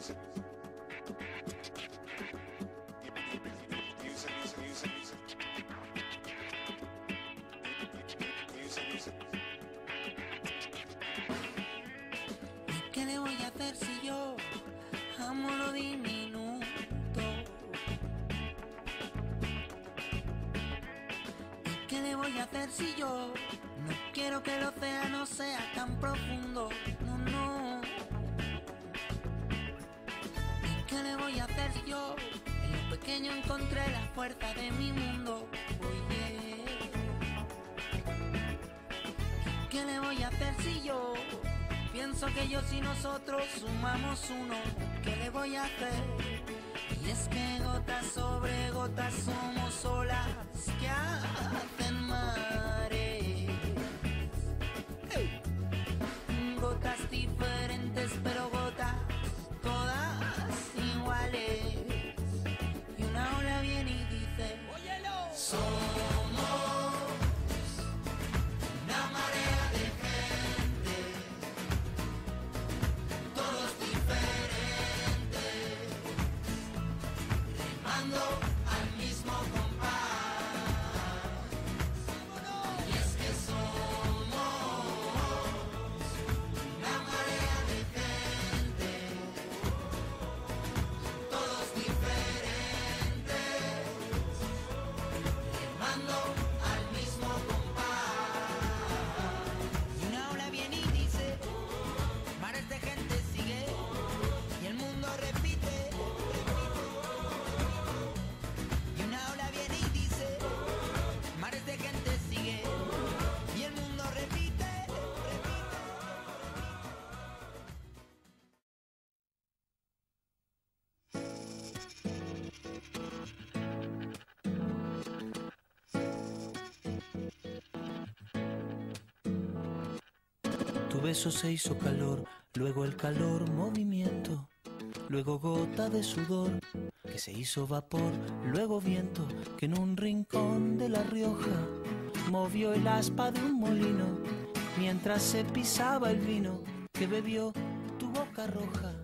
¿Qué le voy a hacer si yo amo lo diminuto? ¿Qué le voy a hacer si yo no quiero que el océano sea tan profundo? En lo pequeño encontré la fuerza de mi mundo? Oye. ¿Qué le voy a hacer si yo pienso que yo si nosotros sumamos uno? ¿Qué le voy a hacer? Y es que gotas sobre gotas somos olas que hacen Beso se hizo calor, luego el calor movimiento, luego gota de sudor que se hizo vapor, luego viento que en un rincón de La Rioja movió el aspa de un molino mientras se pisaba el vino que bebió tu boca roja,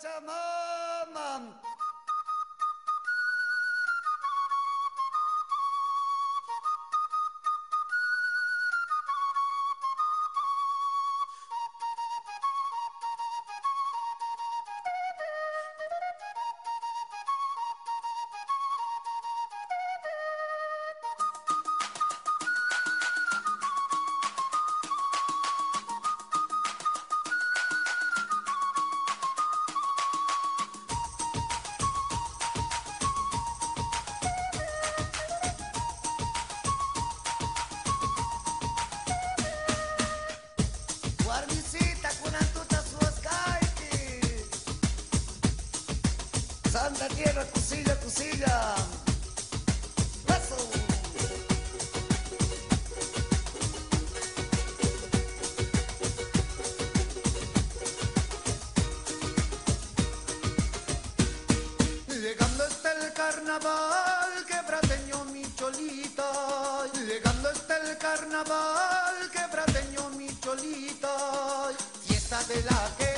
Fatima. la tierra, cusilla, cusilla. Llegando está el carnaval, quebrateño mi cholita. Llegando está el carnaval, quebrateño mi cholita. Fiesta de la que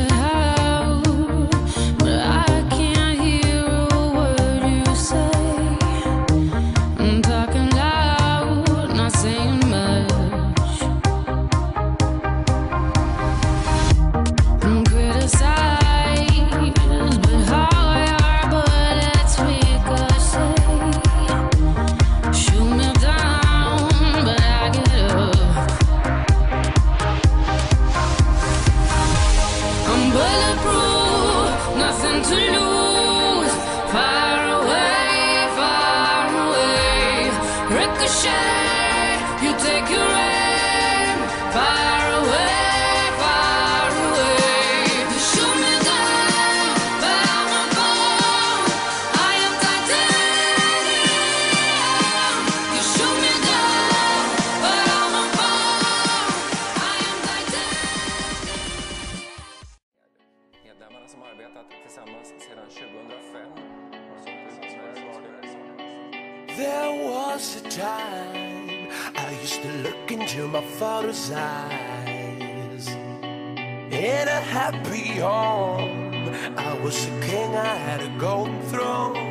There was a time I used to look into my father's eyes. In a happy home, I was a king, I had a golden throne.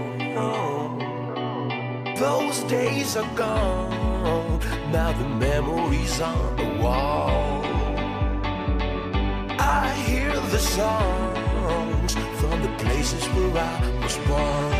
Those days are gone, now the memories on the wall. I hear the song places where I was born.